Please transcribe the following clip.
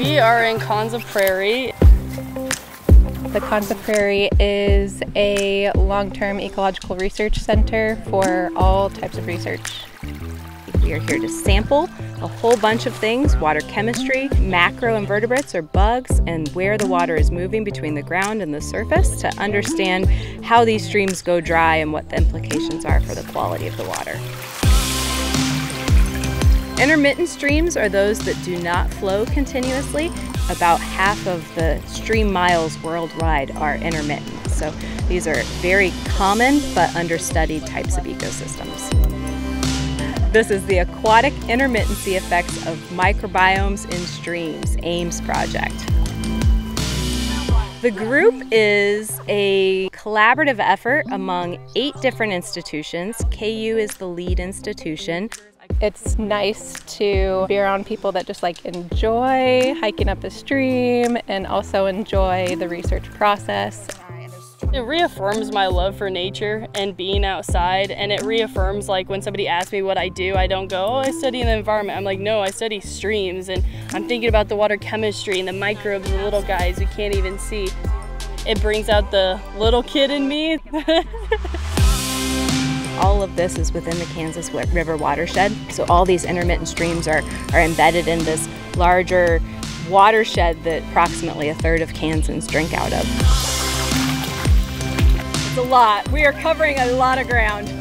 We are in Konza Prairie. The Konza Prairie is a long-term ecological research center for all types of research. We are here to sample a whole bunch of things, water chemistry, macroinvertebrates or bugs, and where the water is moving between the ground and the surface to understand how these streams go dry and what the implications are for the quality of the water. Intermittent streams are those that do not flow continuously. About half of the stream miles worldwide are intermittent. So these are very common but understudied types of ecosystems. This is the Aquatic Intermittency Effects of Microbiomes in Streams, AIMS project. The group is a collaborative effort among eight different institutions. KU is the lead institution. It's nice to be around people that just like enjoy hiking up a stream and also enjoy the research process. It reaffirms my love for nature and being outside and it reaffirms like when somebody asks me what I do, I don't go, oh, I study the environment. I'm like, no, I study streams and I'm thinking about the water chemistry and the microbes, the little guys we can't even see. It brings out the little kid in me. all of this is within the Kansas River watershed. So all these intermittent streams are, are embedded in this larger watershed that approximately a third of Kansans drink out of. It's a lot. We are covering a lot of ground.